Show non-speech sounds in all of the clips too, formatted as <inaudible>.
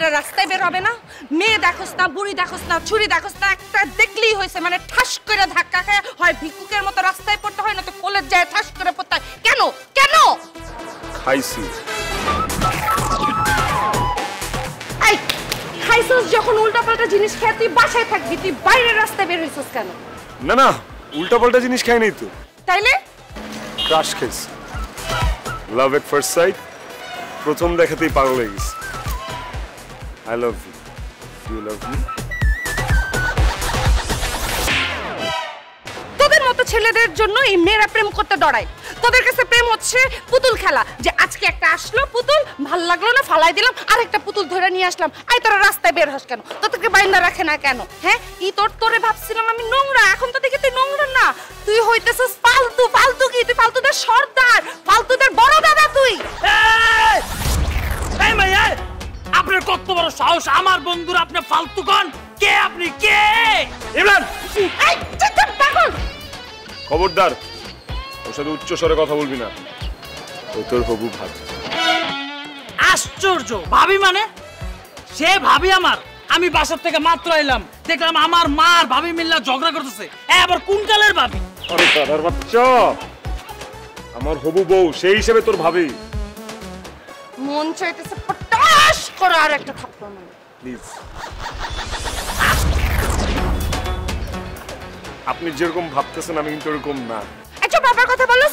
মেয়েরা রাস্তায় বের হবে না? মেয়ে দেখোস না বুড়ি দেখোস না ছুরি দেখোস না একটা দেখলেই হয়েছে মানে ঠাস করে ধাক্কা খায় হয় ভিক্ষুকের মতো রাস্তায় পড়তে হয় না তো কলেজ যায় ঠাস করে পড়তে হয়। কেন? কেন? খাইছি। এই খাইছস যখন উল্টাপাল্টা জিনিস খেয়ে তুই বাসায় থাকবি তুই বাইরের রাস্তায় বের হইছস কেন? না না উল্টাপাল্টা জিনিস খাই নাই তো। তাইলে? ক্রাশ খাইছি। লাভ এট ফার্স্ট সাইট প্রথম দেখাতেই পাগল হয়ে গেছি। I love you you love me তোদের মতো ছেলেদের জন্য এই মেয়েরা প্রেম করতে ডরায়। তোদের কাছে প্রেম হচ্ছে পুতুল খেলা। যে আজকে একটা আসলো পুতুল, ভালো লাগল না, ফালাই দিলাম আর একটা পুতুল ধরে নিয়ে আসলাম। আই, তোরা রাস্তায় বের হস কেন? তোদেরকে বাইন্দা রাখে না কেন? হ্যাঁ? ই তোর, তোরে ভাবছিলাম আমি নোংরা। এখন তো দেখি তুই নোংরা না। তুই হইতেছিস ফালতু ফালতু কি? তুই ফালতুদের সর্দার আপনি ফালতু কন কে আপনি? কে? ইমরান! এই তুই তো পাগল! খবরদার ওর সাথে উচ্চ স্বরে কথা বলবি না। ও তোর হবু ভাত আশ্চর্য। ভাবি মানে? সে ভাবি আমার। আমি বাসার থেকে মাত্র এলাম। দেখলাম আমার মা আর ভাবি মিল্লা ঝগড়া করতেছে। এ আবার কোন কালের ভাবি? আরে দাদার বাচ্চা! আমার হবু বউ সেই হিসেবে তোর ভাবি। মন চাইতেছে পটাশ করে আর একটা থাপ্পড় মারো প্লিজ। আপনি যেরকম ভাবতেছেন আমি কিন্তু এরকম না। আচ্ছা বাবার কথা বলো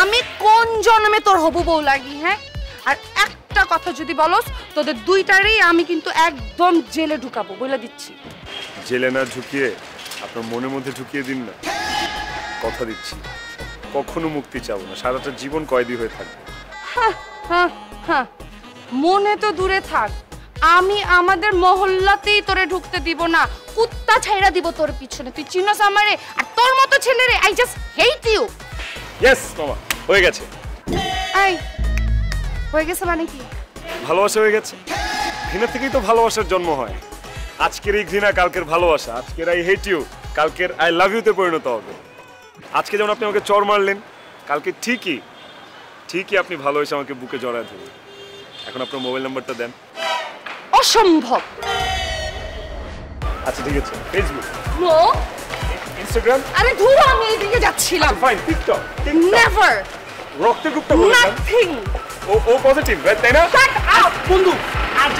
আমি কোন জন্মে তোর হবু বউ লাগি হ্যাঁ? আর একটা কথা যদি বলস তোদের দুইটারই আমি কিন্তু একদম জেলে ঢুকাবো বলে দিচ্ছি। জেলে না ঢুকিয়ে আপনার মনের মধ্যে ঢুকিয়ে দিন না। কথা দিচ্ছি কখনো মুক্তি চাবো না। সারাটা জীবন কয়েদি হয়ে থাকবে। হ্যাঁ, হ্যাঁ, হ্যাঁ। মনে তো দূরে থাক। আমি আমাদের মহল্লাতেই তোরে ঢুকতে দিব না। কুত্তা ছাইরা দিব তোর পিছনে। তুই চিনস আমারে? আর তোর মতো ছেলেরে I just hate you yes মামা হয়ে গেছে। আই হয়ে গেছে মানে কি? ভালোবাসা হয়ে গেছে। ঘৃণা থেকেই তো ভালোবাসার জন্ম হয়। আজকের এই ঘৃণা কালকের ভালোবাসা। আজকের আই হেট ইউ কালকের আই লাভ ইউতে পরিণত হবে। আজকে যেমন আপনি আমাকে চর মারলেন কালকে ঠিকই ঠিকই আপনি ভালোবেসে আমাকে বুকে জড়ায় ধরবেন এখন আপনার মোবাইল নাম্বারটা দেন। অসম্ভব। আচ্ছা ঠিক আছে। ফেসবুক নো ইনস্টাগ্রাম আরে ধুরো আমি এইদিকে যাচ্ছিলাম। ফাইন টিকটক নেভার রক্তের গ্রুপটা বলেছেন নাথিং ও ও পজিটিভ তাই না? কাট আউট বন্ধু আর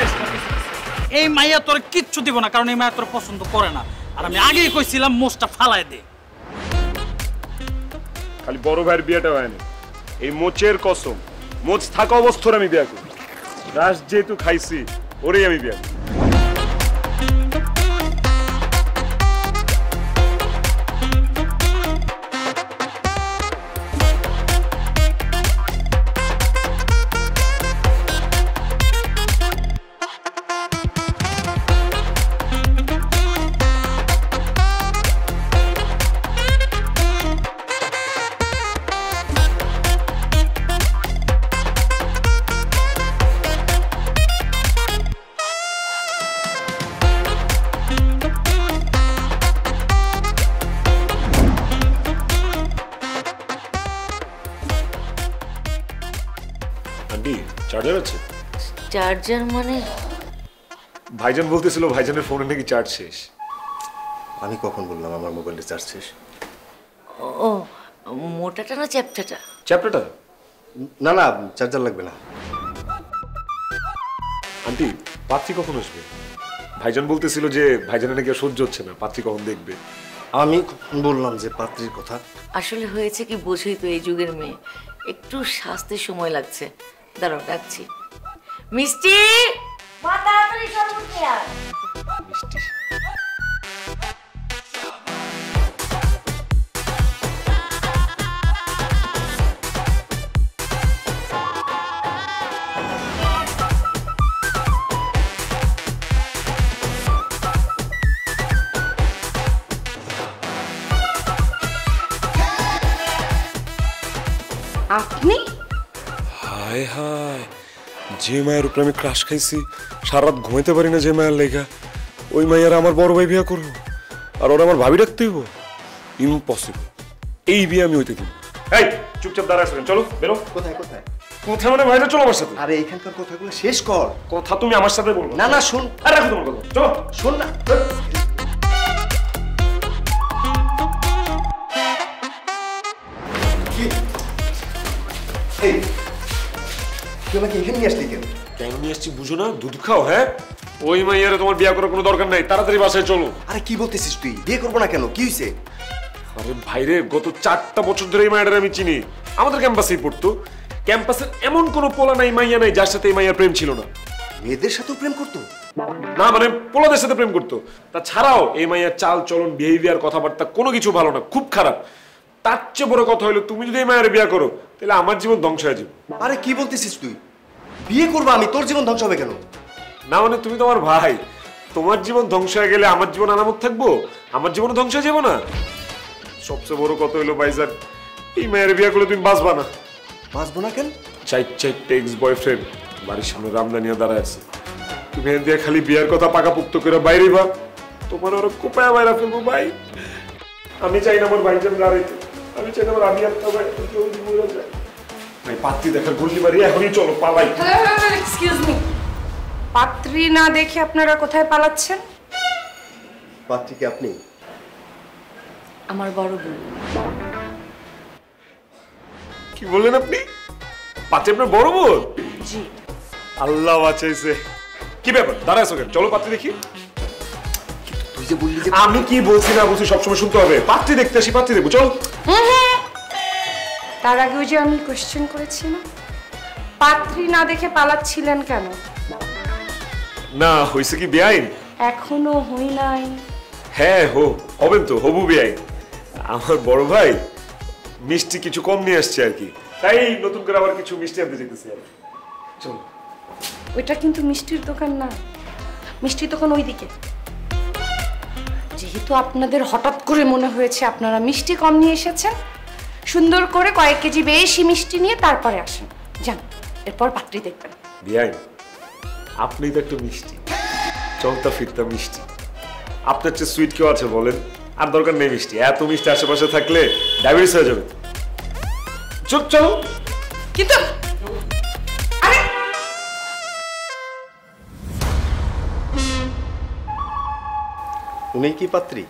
এই মাইয়া তোর কিচ্ছু দিব না কারণ এই মাইয়া তোর পছন্দ করে না। আর আমি আগেই কইছিলাম মোষটা ফালায় দে। খালি বড় ভাইয়ের বিয়েটা হয়নি এই মোচের কসম। মোচ থাকা অবস্থার আমি বিয়ে করি। রাস যেহেতু খাইছি ওরেই আমি বিয়ে করি আন্টি চার্জার আছে? চার্জার মানে? ভাইজান বলতেছিল ভাইজানের ফোনে নাকি চার্জ শেষ। আমি কখন বললাম আমার মোবাইল রিচার্জ শেষ? ও মোটাটা না চ্যাপটাটা? চ্যাপ্টারটা? না না চার্জার লাগবে না। আন্টি পাত্রী কখন আসবে? ভাইজান বলতেছিল যে ভাইজানের নাকি সহ্য হচ্ছে না পাত্রী কখন দেখবে? আমি বললাম যে পাত্রীর কথা। আসলে হয়েছে কি বোঝই তো এই যুগের মেয়ে। একটু সাজতে সময় লাগছে। দাঁড়াও ডাকছি মিষ্টি। মিষ্টি আপনি যে মায়ের উপরে আমি ক্রাশ খাইছি সারা রাত ঘুমাইতে পারি না যে মায়ের লেখা ওই মায়ের আমার বড় ভাই বিয়া করব আর ওরা আমার ভাবি রাখতে হইব। ইম্পসিবল এই বিয়ে আমি হইতে দিব এই চুপচাপ দাঁড়া আসবেন চলো বেরো। কোথায় কোথায়? কোথায় মানে বাইরে চলো আমার সাথে। আরে এখানকার কথাগুলো শেষ কর। কথা তুমি আমার সাথে বলব না না শোন। আর রাখো তোমার কথা। চলো। শোন না। কি? এই তুই আমাকে এখানে নিয়ে আসলি কেন? কেন নিয়ে আসছি বুঝো না দুধ খাও হ্যাঁ? ওই মাইয়ারে তোমার বিয়ে করার কোনো দরকার নাই তাড়াতাড়ি বাসায় চলো। আরে কি বলতেছিস তুই? বিয়ে করব না কেন? কি হয়েছে আরে ভাইরে গত চারটা বছর ধরে এই আমি চিনি। আমাদের ক্যাম্পাসেই পড়তো। ক্যাম্পাসের এমন কোনো পোলা নাই মাইয়া নাই যার সাথে এই মাইয়ার প্রেম ছিল না। মেয়েদের সাথেও প্রেম করতো? না মানে পোলাদের সাথে প্রেম করতো। তাছাড়াও এই মাইয়ার চাল চলন বিহেভিয়ার কথাবার্তা কোনো কিছু ভালো না খুব খারাপ। তার চেয়ে বড় কথা হলো তুমি যদি এই মায়ের বিয়ে করো তাহলে আমার জীবন ধ্বংস হয়ে যাবে। আরে কি বলতেছিস তুই? বিয়ে করব আমি তোর জীবন ধ্বংস হবে কেন? না মানে তুমি তোমার ভাই তোমার জীবন ধ্বংস হয়ে গেলে আমার জীবন আনামত থাকব? আমার জীবন ধ্বংস হয়ে যাব না? সবচেয়ে বড় কথা হলো ভাইজান এই মায়ের বিয়ে করলে তুমি বাঁচবা না। বাঁচবো না কেন? চাই চাই টেক্স বয়ফ্রেন্ড বাড়ির সামনে রামদানিয়া দাঁড়ায় আছে। তুমি এখান দিয়ে খালি বিয়ার কথা পাকাপুক্ত করে বাইরে বা তোমার ওরা কোপায় বাইরা ফেলব ভাই। আমি চাই না আমার ভাইজান দাঁড়াইতে। আমি চাই না আমার আমি একটা জলদি মরে যায়। ভাই পাত্রী দেখার গল্লি বাড়ি এখনই চলো পালাই। এক্সকিউজ মি পাত্রী না দেখে আপনারা কোথায় পালাচ্ছেন? পাত্রী কি আপনি? আমার বড় বোন। কি বললেন আপনি? পাত্রী আপনার বড় বোন? জি। আল্লাহ বাঁচাইছে। কি ব্যাপার? দাঁড়াইছো কেন? চলো পাত্রী দেখি। যে বললি যে আমি কি বলছি না বলছি সবসময় শুনতে হবে। পাত্রী দেখতে আসি পাত্রী দেখব চল। তার আগে ওই যে আমি কোশ্চেন করেছি না পাত্রী না দেখে পালাচ্ছিলেন কেন? না হয়েছে কি বেআইন? এখনও হই নাই। হ্যাঁ হো হবেন তো হবু বেআই আমার বড় ভাই মিষ্টি কিছু কম নিয়ে আসছে আর কি। তাই নতুন করে আবার কিছু মিষ্টি আনতে যেতেছি আর। চলো। ওইটা কিন্তু মিষ্টির দোকান না মিষ্টির দোকান ওইদিকে। যেহেতু আপনাদের হঠাৎ করে মনে হয়েছে আপনারা মিষ্টি কম নিয়ে এসেছেন সুন্দর করে কয়েক কেজি বেশি মিষ্টি নিয়ে তারপরে আসেন। যান এরপর পাত্রী দেখবেন। বেআই আপনি তো একটু মিষ্টি। চলতা ফিরতা মিষ্টি। আপনার চেয়ে সুইট কেউ আছে বলেন আর দরকার নেই মিষ্টি। এত মিষ্টি আশেপাশে থাকলে ডায়াবেটিস হয়ে যাবে। চল চলো কিন্তু উনি কি পাত্রী?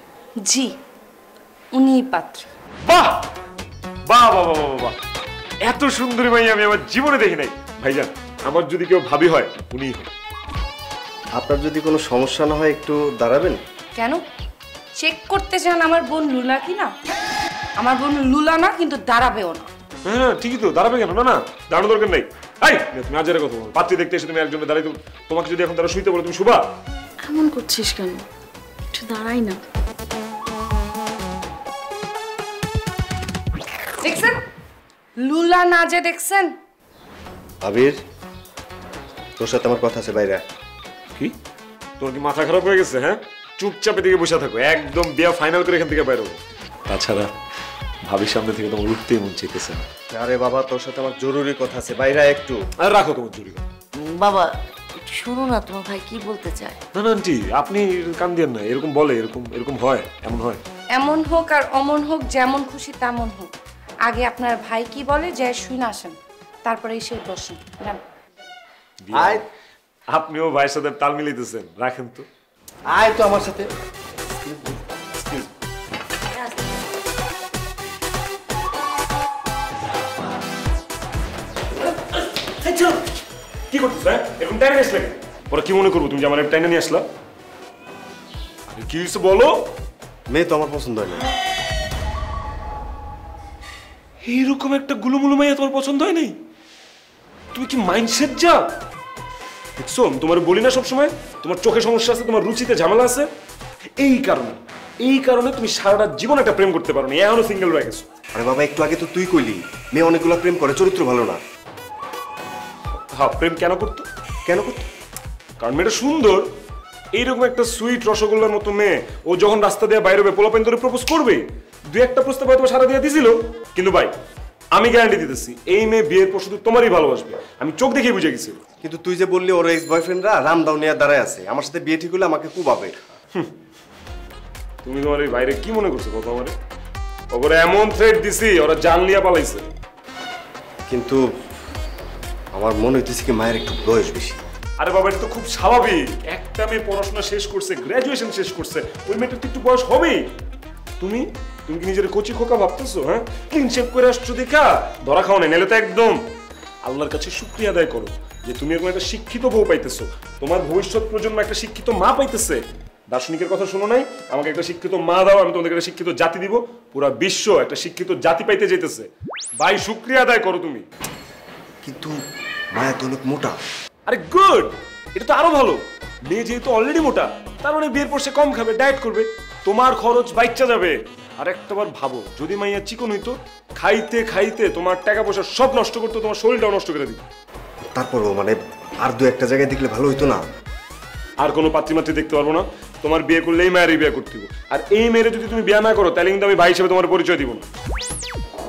জি উনি পাত্রী। বাহ! বাহ বাহ বাহ বাহ বাহ। এত সুন্দরী মাই আমি আমার জীবনে দেখি নাই। ভাইজান আমার যদি কেউ ভাবি হয় উনি আপনার যদি কোনো সমস্যা না হয় একটু দাঁড়াবেন? কেন? চেক করতে চান আমার বোন লুলা কি না? আমার বোন লুলা না কিন্তু দাঁড়াবেও না। হ্যাঁ হ্যাঁ, ঠিকই তো দাঁড়াবে কেন? না না দাঁড়ানো দরকার নেই। এই তুমি আজের কথা বলো। পাত্রী দেখতে এসে তুমি একজনে দাঁড়াই তোমাকে যদি এখন তারা শুইতে বলে তুমি শুবা? এমন করছিস কেন? একটু দাঁড়াই না। দেখছেন? লুলা না যে দেখছেন? আবির তোর সাথে আমার কথা আছে বাইরে। কি? তোর কি মাথা খারাপ হয়ে গেছে হ্যাঁ? চুপচাপ এদিকে বসে থাকো একদম বিয়া ফাইনাল করে এখান থেকে বাইরে হব। তাছাড়া ভাবির সামনে থেকে তোমার উঠতেই মন চাইতেছে না। আরে বাবা তোর সাথে আমার জরুরি কথা আছে বাইরে একটু। আর রাখো তোমার জুড়ি বাবা একটু শোনো না তোমার ভাই কি বলতে চায়? না না আন্টি আপনি কান দিয়ে না এরকম বলে এরকম এরকম হয় এমন হয়। এমন হোক আর অমন হোক যেমন খুশি তেমন হোক। আগে আপনার ভাই কি বলে যে শুই না আসেন। তারপরে এসে বসেন আয় আপনিও ভাইয়ের সাথে তাল মিলাইতেছেন রাখেন তো। আয় তো আমার সাথে। করতেছ হ্যাঁ? এরকম টাইনে আসলে ওরা কি মনে করব? তুমি যে আমার টাইনে নিয়ে আসলা? আরে কি হয়েছে বলো? মেয়ে তো আমার পছন্দ হয় না। এইরকম একটা গুলুমুলু মাইয়া তোমার পছন্দ হয় নাই? তুমি কি মাইন্ডসেট যা? দেখছ তোমার বলি না সবসময় তোমার চোখে সমস্যা আছে তোমার রুচিতে ঝামেলা আছে। এই কারণে এই কারণে তুমি সারাটা জীবন একটা প্রেম করতে পারো না এখনও সিঙ্গেল রয়ে গেছো। আরে বাবা একটু আগে তো তুই কইলি মেয়ে অনেকগুলো প্রেম করে চরিত্র ভালো না। হ্যাঁ প্রেম কেন করতো? কেন করতো? কারণ মেয়েটা সুন্দর। এইরকম একটা সুইট রসগোল্লার মতো মেয়ে। ও যখন রাস্তা দিয়ে বাইরে হবে পোলাপেন ধরে প্রপোজ করবে দু একটা প্রস্তাব হয়তো সারা দিয়ে দিছিল। কিন্তু ভাই আমি গ্যারান্টি দিতেছি এই মেয়ে বিয়ের পর শুধু তোমারই ভালোবাসবে। আমি চোখ দেখেই বুঝে গেছি কিন্তু তুই যে বললি ওর এক্স বয়ফ্রেন্ডরা রামদাও নিয়ে দাঁড়ায় আছে আমার সাথে বিয়ে ঠিক হলে আমাকে কুবাবে। তুমি তোমার এই বাইরে কি মনে করছ কথা আমারে ওপরে এমন থ্রেড দিছি ওরা জান লিয়া পালাইছে। কিন্তু আমার মনে হইতেছে কি মায়ের একটু বয়স বেশি। আরে বাবা, এটা তো খুব স্বাভাবিক। একটা মেয়ে পড়াশোনা শেষ করছে গ্র্যাজুয়েশন শেষ করছে, ওই মেয়েটার তো একটু বয়স হবেই। তুমি? তুমি কি নিজের কচি খোকা ভাবতেছো হ্যাঁ? ক্লিন শেপ করে আসছো দেখা। ধরা খাও না, নাহলে তো একদম। আল্লাহর কাছে শুক্রিয়া আদায় করো যে তুমি এরকম একটা শিক্ষিত বউ পাইতেছো। তোমার ভবিষ্যৎ প্রজন্ম একটা শিক্ষিত মা পাইতেছে। দার্শনিকের কথা শোনো নাই, আমাকে একটা শিক্ষিত মা দাও, আমি তোমাদেরকে একটা শিক্ষিত জাতি দিব। পুরা বিশ্ব একটা শিক্ষিত জাতি পাইতে যেতেছে ভাই, শুক্রিয়া আদায় করো তুমি। কিন্তু মায়া তো অনেক মোটা। আরে গুড এটা তো আরও ভালো। মেয়ে যেহেতু অলরেডি মোটা তার মানে বিয়ের পর সে কম খাবে ডায়েট করবে। তোমার খরচ বাইচ্চা যাবে। আর একটাবার ভাবো যদি মাইয়া চিকন হইতো খাইতে খাইতে তোমার টাকা পয়সা সব নষ্ট করতো তোমার শরীরটাও নষ্ট করে দিত। তারপরও মানে আর দু একটা জায়গায় দেখলে ভালো হইতো না? আর কোনো পাত্রীমাত্রী দেখতে পারব না। তোমার বিয়ে করলে এই মায়েরই বিয়ে করতে হবে আর এই মেয়েরে যদি তুমি বিয়ে না করো তাহলে কিন্তু আমি ভাই হিসেবে তোমার পরিচয় দিব না।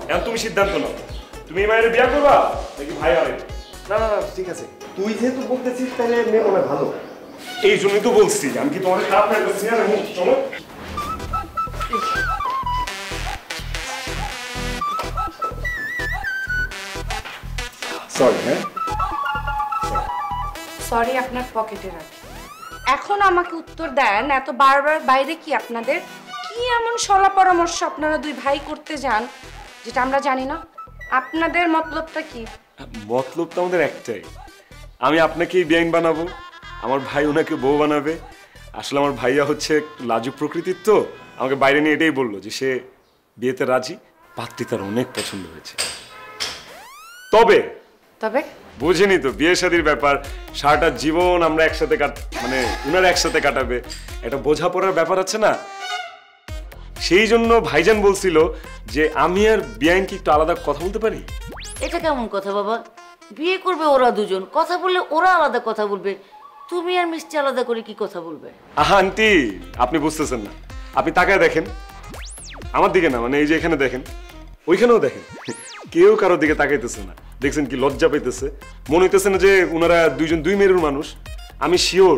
এখন তুমি সিদ্ধান্ত নাও। তুমি মায়ের বিয়ে করবা? নাকি ভাই হবে না না না ঠিক আছে। তুই যেহেতু বলতেছিস তাহলে মেয়ে মনে ভালো। এই জন্যই তো বলছি আমি কি তোমার খারাপ না করছি? না হুম, চলো। সরি হ্যাঁ? সরি আপনার পকেটে রাখি। এখন আমাকে উত্তর দেন এত বারবার বাইরে কি আপনাদের? কি এমন সলা পরামর্শ আপনারা দুই ভাই করতে যান যেটা আমরা জানি না? আপনাদের মতলবটা কি? মতলব তো আমাদের একটাই। আমি আপনাকেই বেআইন বানাবো আমার ভাই ওনাকে বউ বানাবে। আসলে আমার ভাইয়া হচ্ছে লাজুক প্রকৃতির তো আমাকে বাইরে নিয়ে এটাই বলল যে সে বিয়েতে রাজি পাত্রী তার অনেক পছন্দ হয়েছে। তবে তবে? বুঝিনি তো বিয়ে শাদির ব্যাপার সারাটা জীবন আমরা একসাথে কাট মানে উনারা একসাথে কাটাবে এটা বোঝাপড়ার ব্যাপার আছে না? সেই জন্য ভাইজান বলছিল যে আমি আর বিয়াইন কি একটু আলাদা কথা বলতে পারি? এটা কেমন কথা বাবা? বিয়ে করবে ওরা দুজন কথা বললে ওরা আলাদা কথা বলবে। তুমি আর মিষ্টি আলাদা করে কি কথা বলবে? আহা আন্টি আপনি বুঝতেছেন না। আপনি তাকায় দেখেন। আমার দিকে না মানে এই যে এখানে দেখেন ওইখানেও দেখেন। কেউ কারোর দিকে তাকাইতেছে না। দেখছেন কি লজ্জা পাইতেছে। মনে হইতেছে না যে ওনারা দুইজন দুই মেরুর মানুষ। আমি শিওর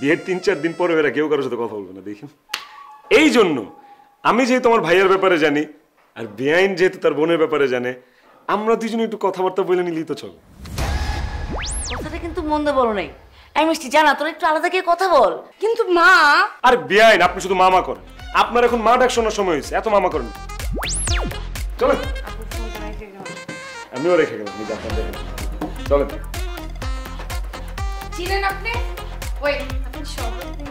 বিয়ের তিন চার দিন পরে এরা কেউ কারোর সাথে কথা বলবে না দেখেন। এই জন্য আমি যেহেতু আমার ভাইয়ের ব্যাপারে জানি আর বেআইন যেহেতু তার বোনের ব্যাপারে জানে আমরা দুজনে একটু কথাবার্তা বলে নিলেই তো চল। কথাটা কিন্তু মন্দ বলো নাই। এই মিষ্টি জানা তোরা একটু আলাদা গিয়ে কথা বল। কিন্তু মা! আর বেআইন আপনি শুধু মামা করেন। আপনার এখন মা ডাক শোনার সময় হয়েছে এত মামা করেন। চলেন। আমিও রেখে গেলাম নিজে আপনার দেখেন চলেন। চিনেন আপনি? ওই আপনি শরবত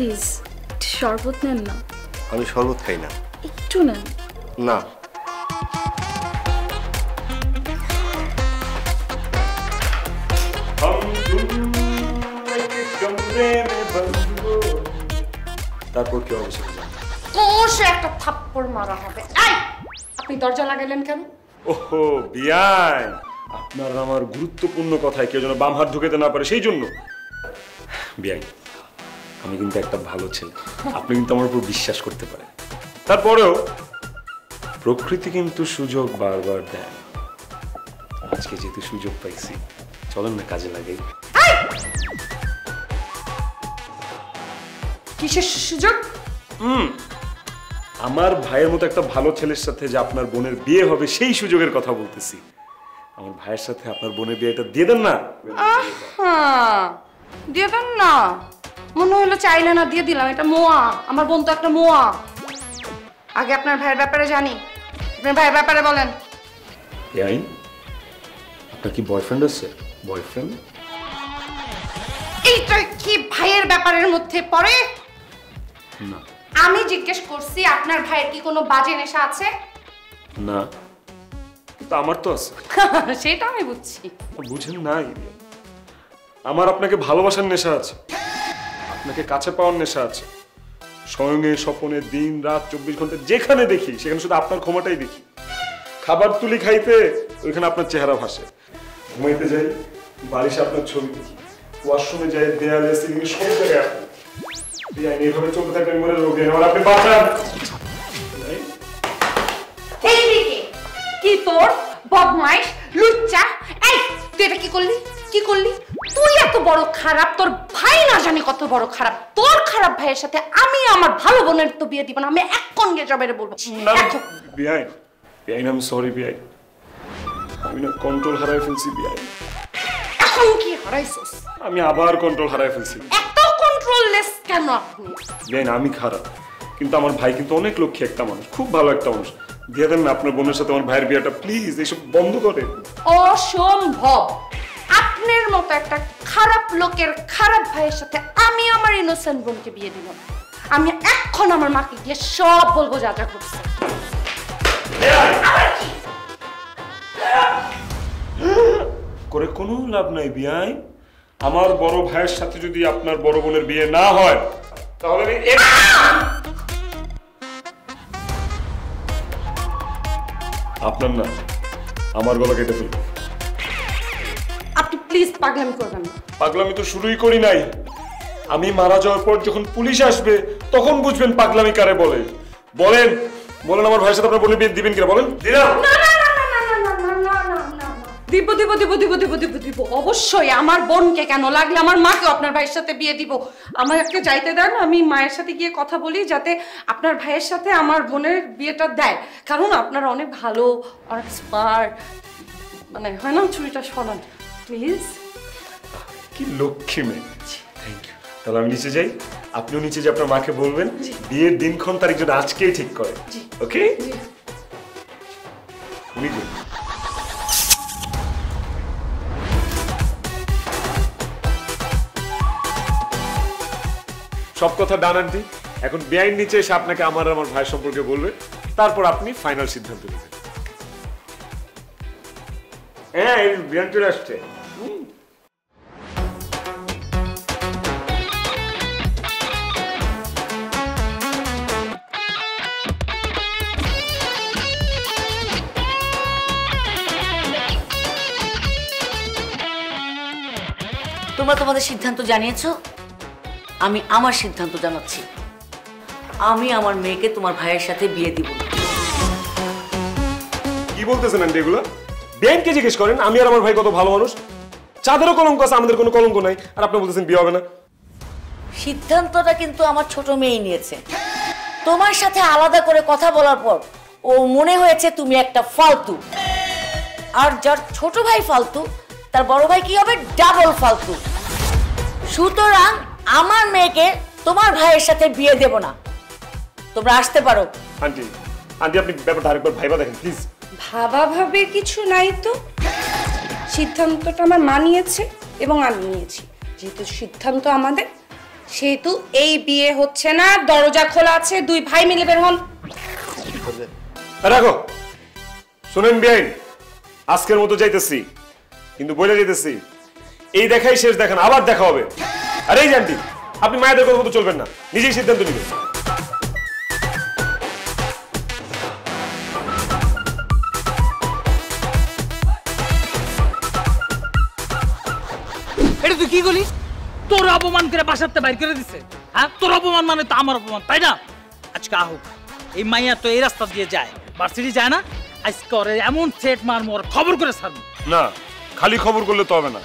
প্লিজ শরবত নেন না। আমি শরবত খাই না। একটু নেন। না। তারপর কি অবশ্যই কষে একটা থাপ্পড় মারা হবে। আপনি দরজা লাগাইলেন কেন? ওহো বিয়াই! আপনার আমার গুরুত্বপূর্ণ কথায় কেউ যেন বাম হাত ঢুকেতে না পারে সেই জন্য। বিয়াই আমি কিন্তু একটা ভালো ছেলে। আপনি কিন্তু আমার উপর বিশ্বাস করতে পারেন। তারপরেও প্রকৃতি কিন্তু সুযোগ বারবার দেয়। আজকে যেহেতু সুযোগ পাইছি চলেন না কাজে লাগাই। কিসের সুযোগ? আমার ভাইয়ের মতো একটা ভালো ছেলের সাথে যে আপনার বোনের বিয়ে হবে সেই সুযোগের কথা বলতেছি। আমার ভাইয়ের সাথে আপনার বোনের বিয়েটা দিয়ে দেন না। দিয়ে দেন না। মনে হলো চাইলে না দিয়ে দিলাম এটা মোয়া আমার বোন তো একটা মোয়া। আগে আপনার ভাইয়ের ব্যাপারে জানি আপনার ভাইয়ের ব্যাপারে বলেন। এই আইন আপনার কি বয়ফ্রেন্ড আছে? বয়ফ্রেন্ড এইটা কি ভাইয়ের ব্যাপারের মধ্যে পড়ে? না। আমি জিজ্ঞেস করছি আপনার ভাইয়ের কি কোনো বাজে নেশা আছে? না। কিন্তু আমার তো আছে। <laughs> সেটা আমি বুঝছি। বুঝেন নাই। আমার আপনাকে ভালোবাসার নেশা আছে। আপনাকে কাছে পাওয়ার নেশা আছে। স্বয়ংে স্বপনে দিন, রাত, চব্বিশ ঘণ্টা যেখানে দেখি, সেখানে শুধু আপনার ক্ষমাটাই দেখি। খাবার তুলি খাইতে ওইখানে আপনার চেহারা ভাসে। ঘুমাইতে যাই, বালিশে আপনার ছবি দেখি। ওয়াশরুমে যাই, দেয়ালে সিলিং সব জায়গায় আপনি। এইভাবে চলতে আমার আপনি কি তোর? কি করলি? কি করলি? তুই এত বড় খারাপ তোর ভাই না জানি কত বড় খারাপ। তোর খারাপ ভাইয়ের সাথে আমি আমার ভালো বোনের তো বিয়ে দিব না আমি এক্ষণ গিয়ে জবের বলব। বিআইন বিআইন আমি সরি বিআইন আমি না কন্ট্রোল হারাই ফেলছি বিয়াই। এখন কি হারাইছস? আমি আবার কন্ট্রোল হারাই ফেলছি। এত কন্ট্রোললেস কেন আপনি? বিয়াই না আমি খারাপ। কিন্তু আমার ভাই কিন্তু অনেক লক্ষ্মী একটা মানুষ খুব ভালো একটা মানুষ। দিয়ে দেন না আপনার বোনের সাথে আমার ভাইয়ের বিয়েটা প্লিজ এইসব বন্ধ করে। অসম্ভব। আপনার মতো একটা খারাপ লোকের খারাপ ভাইয়ের সাথে আমি আমার ইনোসেন্ট বোনকে বিয়ে দিব। আমি এখন আমার মাকে গিয়ে সব বলব যা যা করছে। করে কোনো লাভ নাই বিয়াই। আমার বড় ভাইয়ের সাথে যদি আপনার বড় বোনের বিয়ে না হয়, তাহলে আপনার না আমার গলা কেটে ফেলব প্লিজ পাগলামি করবেন না পাগলামি তো শুরুই করি নাই আমি মারা যাওয়ার পর যখন পুলিশ আসবে তখন বুঝবেন পাগলামি কারে বলে বলেন বলেন আমার ভাইয়ের সাথে আপনার বোনের বিয়ে দিবেন কিনা বলেন দিলাম না না না না না না না না না না না না দিব দিব দিব দিব দিব দিব দিব অবশ্যই আমার বোনকে কেন লাগলে আমার মাকে আপনার ভাইয়ের সাথে বিয়ে দিব আমাকে যাইতে দেন আমি মায়ের সাথে গিয়ে কথা বলি যাতে আপনার ভাইয়ের সাথে আমার বোনের বিয়েটা দেয় কারণ আপনারা অনেক ভালো অনেক স্মার্ট মানে হয় না ছুরিটা সরান প্লিজ। কি লক্ষ্মী মেয়ে। থ্যাংক ইউ তাহলে আমি নিচে যাই। আপনিও নিচে যে আপনার মাকে বলবেন। বিয়ের দিনক্ষণ তারিখ যেন আজকেই ঠিক করে। ওকে উনি সব কথা ডান আন্টি এখন বেআইন নিচে এসে আপনাকে আমার আমার ভাই সম্পর্কে বলবে। তারপর আপনি ফাইনাল সিদ্ধান্ত নেবেন। হ্যাঁ এই বিয়ান চলে আসছে। তোমরা তোমাদের সিদ্ধান্ত জানিয়েছো? আমি আমার সিদ্ধান্ত জানাচ্ছি। আমি আমার মেয়েকে তোমার ভাইয়ের সাথে বিয়ে দিব। কি বলতেছেন আন্টি এগুলো? ব্যাংকে জিজ্ঞেস করেন, আমি আর আমার ভাই কত ভালো মানুষ? চাঁদেরও কলঙ্ক আছে আমাদের কোনো কলঙ্ক নাই। আর আপনি বলতেছেন বিয়ে হবে না। সিদ্ধান্তটা কিন্তু আমার ছোট মেয়েই নিয়েছে। তোমার সাথে আলাদা করে কথা বলার পর ও মনে হয়েছে তুমি একটা ফালতু। আর যার ছোট ভাই ফালতু তার বড় ভাই কি হবে? ডাবল ফালতু। সুতরাং আমার মেয়েকে তোমার ভাইয়ের সাথে বিয়ে দেব না। তোমরা আসতে পারো। আন্টি আন্টি আপনি ব্যাপারটা আরেকবার ভাইবা দেখেন প্লিজ ভাবা ভাবে কিছু নাই তো। সিদ্ধান্তটা আমার মা নিয়েছে এবং আমি নিয়েছি। যেহেতু সিদ্ধান্ত আমাদের, সেহেতু এই বিয়ে হচ্ছে না, দরজা খোলা আছে, দুই ভাই মিলে বের হন। রাখো। শুনেন বিআইন, আজকের মতো যাইতেছি, কিন্তু বলে যেতেছি এই দেখাই শেষ, দেখান আবার দেখা হবে। আর এই জানটি আপনি মায়েদের কথা মতো চলবেন না, নিজেই সিদ্ধান্ত নেবেন। অপমান করে বাসাতে বাইর করে দিছে হ্যাঁ? তোর অপমান মানে তো আমার অপমান তাই না? আজকে আহুক এই মাইয়া তো এই রাস্তা দিয়ে যায় ভার্সিটি যায় না? আজকে ওরে এমন থ্রেট মারমো ওর খবর করে ছাড়বো না খালি খবর করলে তো হবে না।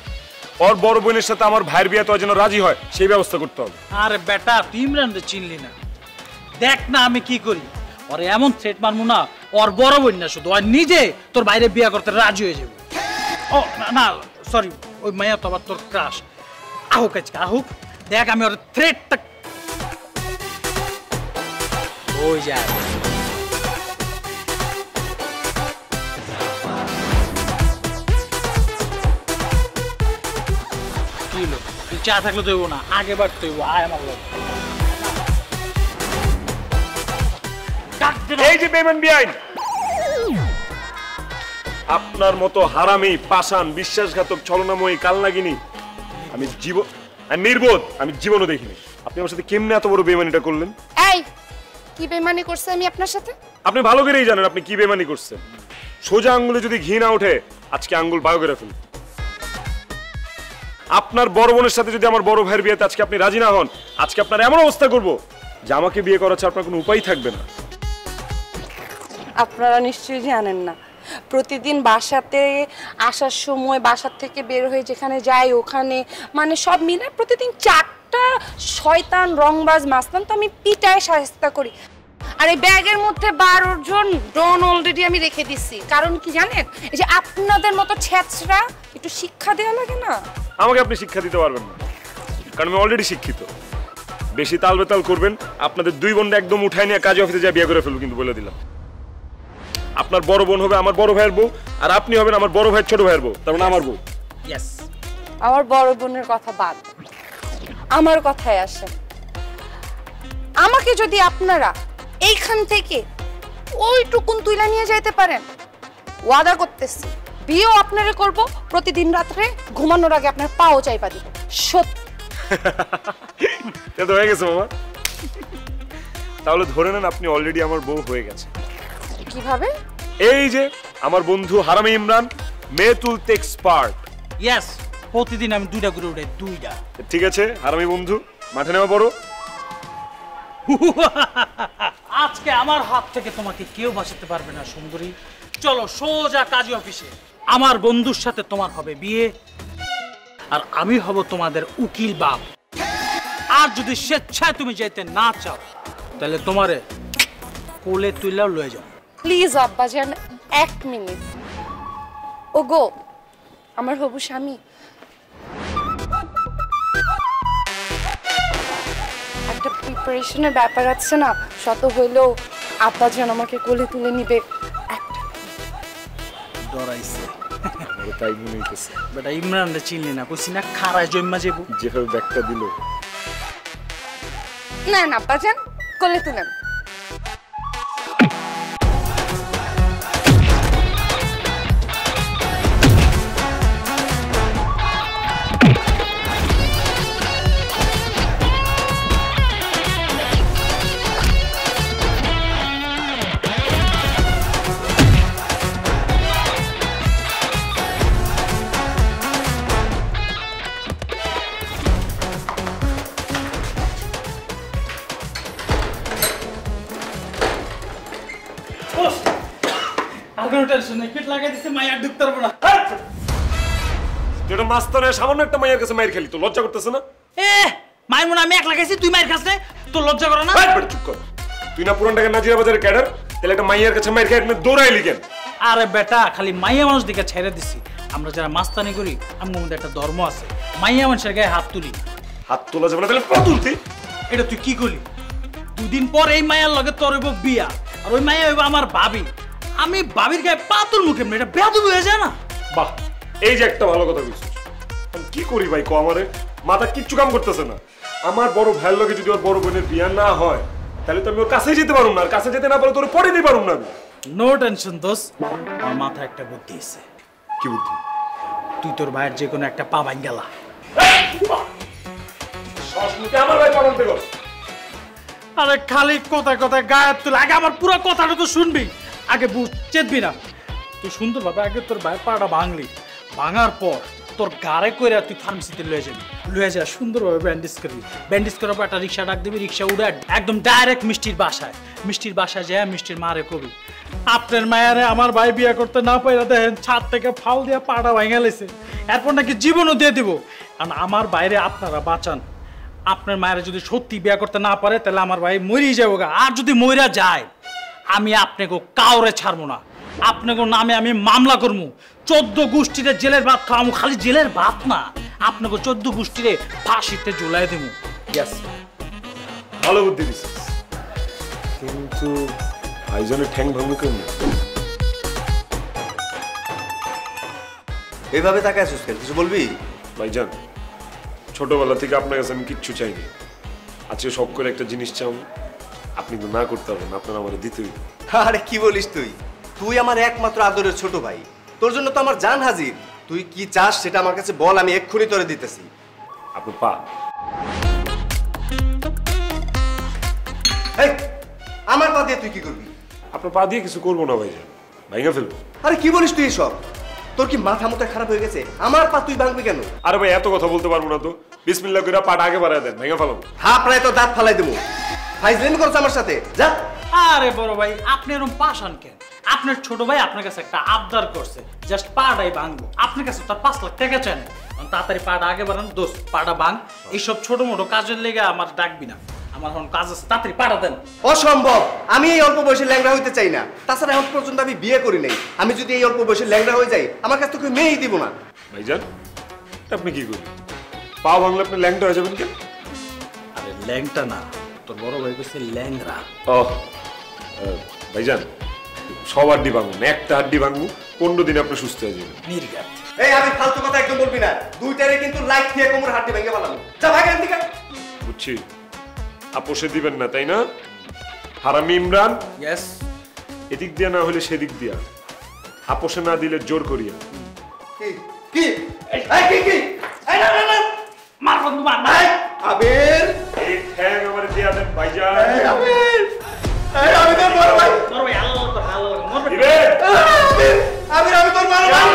ওর বড় বোনের সাথে আমার ভাইয়ের বিয়ে তো যেন রাজি হয় সেই ব্যবস্থা করতে হবে। আরে বেটা তুই ইমরান চিনলি না। দেখ না আমি কি করি। ওর এমন থ্রেট মারমু না ওর বড় বোন না শুধু আর নিজে তোর বাইরে বিয়ে করতে রাজি হয়ে যাবে। ও না, না সরি ওই মাইয়া তো আবার তোর ক্রাশ আহুক আজকে আহুক দেখ আমি ওর থ্রেটটা ওই যায় কি হলো তুই চা থাকলে তো হইবো না, আগে বার তো হইবো, আয় আমার লোক। এই যে পেমেন্ট বিআইন আপনার মতো হারামি, পাষাণ, বিশ্বাসঘাতক, ছলনাময়ী, কালনাগিনী আমি জীবন আর নির্বোধ আমি জীবনও দেখিনি। আপনি আমার সাথে কেমনে এত বড় বেমানিটা করলেন? এই কি বেমানি করছে আমি আপনার সাথে? আপনি ভালো করেই জানেন আপনি কি বেমানি করছেন। সোজা আঙ্গুলে যদি ঘি না ওঠে আজকে আঙ্গুল বায়ো করে ফেলুন। আপনার বড় বোনের সাথে যদি আমার বড় ভাইয়ের বিয়েতে আজকে আপনি রাজি না হন আজকে আপনার এমন অবস্থা করব যে আমাকে বিয়ে করা ছাড়া আপনার কোনো উপায় থাকবে না। আপনারা নিশ্চয়ই জানেন না প্রতিদিন বাসাতে আসার সময় বাসার থেকে বের হয়ে যেখানে যাই ওখানে মানে সব মিলে প্রতিদিন চারটা শয়তান রংবাজ মাস্তান তো আমি পিটায় সাহেস্তা করি। আর এই ব্যাগের মধ্যে বারো জন ডন অলরেডি আমি রেখে দিচ্ছি কারণ কি জানেন? এই যে আপনাদের মতো ছ্যাচরা একটু শিক্ষা দেওয়া লাগে না? আমাকে আপনি শিক্ষা দিতে পারবেন না। কারণ আমি অলরেডি শিক্ষিত। বেশি তাল বেতাল করবেন, আপনাদের দুই বোনটা একদম উঠায় নিয়ে কাজে অফিসে যা বিয়ে করে ফেলব কিন্তু বলে দিলাম। আপনার বড় বোন হবে আমার বড় ভাইয়ের বউ আর আপনি হবেন আমার বড় ভাইয়ের ছোট ভাইয়ের বউ। তার মানে আমার বউ। ইয়েস আমার বড় বোনের কথা বাদ। আমার কথায় আসেন আমাকে যদি আপনারা এইখান থেকে ওইটুকুন তুইলা নিয়ে যাইতে পারেন ওয়াদা করতেছি বিয়েও আপনারে করব প্রতিদিন রাত্রে ঘুমানোর আগে আপনার পাও চাইপা দিব। সত্যি। <laughs> এটা তো হয়ে গেছে মামা তাহলে ধরে নেন আপনি অলরেডি আমার বউ হয়ে গেছে কীভাবে? এই যে আমার বন্ধু হারামি ইমরান মেয়ে তুলতে এক্সপার্ট ইয়েস প্রতিদিন আমি দুইটা করে উঠে দুইটা। ঠিক আছে হারামি বন্ধু মাঠে নেওয়া বড় <laughs> আজকে আমার হাত থেকে তোমাকে কেউ বাঁচাতে পারবে না সুন্দরী। চলো সোজা কাজী অফিসে। আমার বন্ধুর সাথে তোমার হবে বিয়ে আর আমি হব তোমাদের উকিল বাপ। আর যদি স্বেচ্ছায় তুমি যেতে না চাও তাহলে তোমারে কোলে তুইলাও লয়ে যাও। প্লিজ আব্বাজান এক মিনিট। ও গো আমার হবু স্বামী। একটা প্রিপারেশনের ব্যাপার আছে না শত হইলেও আব্বাজান আমাকে কোলে তুলে নিবে। একটা ডরাইছে। আমার তাই মনে হইতেছে। বেটা ইমরানরে চিনলি না? কইছি না খারায় যাব যেভাবে ব্যাগটা দিল। না না আব্বাজান কোলে তুলেন। মাস্তানে সামান্য একটা মাইয়ের কাছে মায়ের খেলি তো লজ্জা করতেছে না? এ মায়ের মনে আমি এক লাগাইছি তুই মায়ের কাছে তোর লজ্জা করে না? বেটা চুপ কর। তুই না পুরান টাকা নাজিরা বাজারের ক্যাডার তাহলে একটা মাইয়ের কাছে মায়ের খেয়ে দৌড়াইলি কেন? আরে বেটা খালি মাইয়া মানুষ দিকে ছেড়ে দিছি। আমরা যারা মাস্তানি করি আমার মধ্যে একটা ধর্ম আছে। মাইয়া মানুষের গায়ে হাত তুলি। হাত তোলা যাবে না তাহলে পা তুলতি। এটা তুই কি করলি? দুদিন পর এই মায়ের লগে তোর হইব বিয়া আর ওই মায়া হইব আমার ভাবি। আমি ভাবির গায়ে পাতুল মুখে এটা বেয়াদুল হয়ে যায় না? বাহ এই যে একটা ভালো কথা বলছিস আমি কি করি ভাই কো আমারে? মাথা কিচ্ছু কাম করতেছে না। আমার বড় ভাইয়ের লগে যদি ওর বড় বোনের বিয়া না হয় তাহলে তো আমি ওর কাছে যেতে পারুম না। আর কাছে যেতে না পারলে তোর পরে দিতে পারুম না আমি। নো টেনশন দোস আমার মাথায় একটা বুদ্ধি আছে কি বুদ্ধি? তুই তোর ভাইয়ের যে কোনো একটা পা ভাঙ গেলা আমার ভাই পালন আরে খালি কথায় কথায় গায়ের তুলে আগে আমার পুরো কথাটা তো শুনবি। আগে বুঝ চেতবি না। তুই সুন্দর ভাবে আগে তোর ভাই পাটা ভাঙলি। ভাঙার পর তোর গাড়ে করে তুই ফার্মেসিতে লয়ে যাবি। লয়ে যা সুন্দরভাবে ব্যান্ডেজ করবি। ব্যান্ডেজ করার পর একটা রিক্সা ডাক দিবি, রিক্সা উড়ে একদম ডাইরেক্ট মিষ্টির বাসায়। মিষ্টির বাসায় যায় মিষ্টির মারে কবি। আপনার মায়ারে আমার ভাই বিয়ে করতে না পাইরা দেখেন ছাদ থেকে ফাল দিয়ে পাটা ভাঙা লেছে এরপর নাকি জীবনও দিয়ে দিব। কারণ আমার বাইরে আপনারা বাঁচান। আপনার মায়ের যদি সত্যি বিয়ে করতে না পারে, তাহলে আমার ভাই মরেই যাব। আর যদি মইরা যায়, আমি আপনাকে কাউরে ছাড়বো না। আপনাকে নামে আমি মামলা করব। চোদ্দ গোষ্ঠীরে জেলের ভাত খাওয়াবো খালি জেলের ভাত না আপনাকে চোদ্দ গোষ্ঠীরে ফাঁসিতে ঝুলাই দেবো। ইয়েস ভালো বুদ্ধি দিছিস কিন্তু ঠ্যাং ভাঙলো কেমন এইভাবে তাকে আসিস কেন? কিছু বলবি? ভাইজান ছোটবেলা থেকে আপনার কাছে আমি কিচ্ছু চাইনি। আজকে শখ করে একটা জিনিস চাও আপনি তো না করতে পারবেন আপনার আমার দিতেই আরে কি বলিস তুই? তুই আমার একমাত্র আদরের ছোট ভাই। তোর জন্য তো আমার জান হাজির। তুই কি চাস সেটা আমার কাছে বল আমি এক্ষুনি তোরে দিতেছি। আপু পা। আমার পা দিয়ে তুই কি করবি? আপনার পা দিয়ে কিছু করব না ভাইজান। ভাইঙ্গা ফেলব। আরে কি বলিস তুই এসব? তোর কি মাথা মতো খারাপ হয়ে গেছে? আমার পা তুই ভাঙবি কেন? আরে ভাই এত কথা বলতে পারব না তো। বিসমিল্লা করে পাটা আগে বাড়ায় দেন ভেঙে ফেলাবো। হা প্রায় তো দাঁত ফালাই দেবো। ফাইজলেন করছ আমার সাথে? যা। আরে বড় ভাই আপনি এরকম পাশান কেন? আপনার ছোট ভাই আপনার কাছে একটা আবদার করছে জাস্ট পাটাই ভাঙবো। আপনার কাছে তার পাঁচ লাখ টাকা চায় না। কারণ তাড়াতাড়ি পাটা আগে বাড়ান দোষ পাটা ভাঙ। এইসব ছোট মোটো কাজের লেগে আমার ডাকবি না। আমার এখন কাজ আছে তাড়াতাড়ি পাঠা দেন। অসম্ভব! আমি এই অল্প বয়সে ল্যাংড়া হইতে চাই না। তাছাড়া এখন পর্যন্ত আমি বিয়ে করি নাই। আমি যদি এই অল্প বয়সে ল্যাংড়া হয়ে যাই আমার কাছ থেকে মেয়েই দিব না। ভাইজান এটা আপনি কি করবেন পা ভাঙলে আপনি ল্যাংটা হয়ে যাবেন কেন? আরে ল্যাংটা না তোর বড় ভাই কইছে ল্যাংরা ও ভাইজান সব হাড্ডি ভাঙুন একটা হাড্ডি ভাঙবো পনেরো দিনে আপনি সুস্থ হয়ে যাবেন। নির্গাত এই আমি ফালতু কথা একদম বলবি না। দুইটারে কিন্তু লাইট দিয়ে কোমর হাঁটি ভেঙে ফেলাম যা ভাগ এখান থেকে। বুঝছি। আপোষে দিবেন না তাই না? হারামি ইমরান। ইয়েস এদিক দিয়া না হলে সেদিক দিয়া। আপোষে না দিলে জোর করিয়া। কি? কি? এই কি কি? এই না না না। মার বন্ধু মার এই আবির এই ঠ্যাং আমার দিয়া দেন ভাইজান। আবির আমি তোর বড় ভাই। তোর ভাই আলো তো ভালো মরবে দিবেন আবির আবির আমি তোর বড় ভাই।